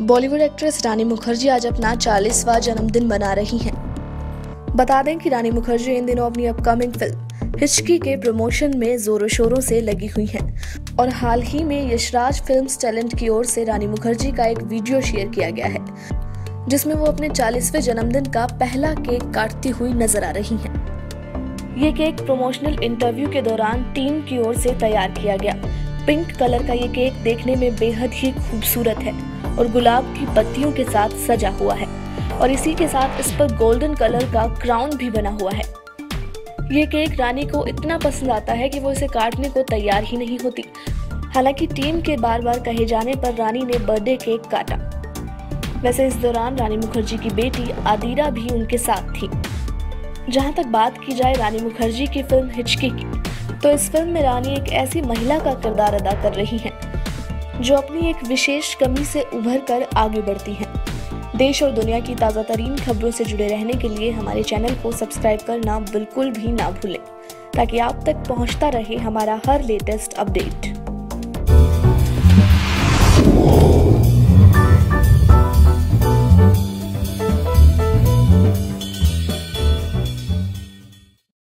Bollywood actress रानी मुखर्जी आज अपना चालीसवां जन्मदिन मना रही हैं। बता दें कि रानी मुखर्जी इन दिनों अपनी अपकमिंग फ़िल्म हिचकी के प्रमोशन में जोरों शोरों से लगी हुई हैं। और हाल ही में यशराज फिल्म्स टैलेंट की ओर से रानी मुखर्जी का एक वीडियो शेयर किया गया है, जिसमें वो अपने चालीसवें जन्मदिन का पहला केक काटती हुई नज़र आ रही हैं। ये केक प्रमोशनल इंटरव्यू के दौरान टीम की ओर से तैयार किया गया। पिंक कलर का ये केक देखने में बेहद ही खूबसूरत है और गुलाब की पत्तियों के साथ सजा हुआ है और इसी के साथ इस पर गोल्डन कलर का क्राउन भी बना हुआ है। ये केक रानी को इतना पसंद आता है कि वो इसे काटने को तैयार ही नहीं होती। हालाँकि टीम के बार बार कहे जाने पर रानी ने बर्थडे केक काटा। वैसे इस दौरान रानी मुखर्जी की बेटी आदिरा भी उनके साथ थी। जहाँ तक बात की जाए, रानी मुखर्जी की फ़िल्म हिचकी की। तो इस फ़िल्म में रानी एक ऐसी महिला का किरदार अदा कर रही हैं, जो अपनी एक विशेष कमी से उभर कर आगे बढ़ती हैं। देश और दुनिया की ताज़ा तरीन खबरों से जुड़े रहने के लिए हमारे चैनल को सब्सक्राइब करना बिल्कुल भी ना भूलें, ताकि आप तक पहुँचता रहे हमारा हर लेटेस्ट अपडेट।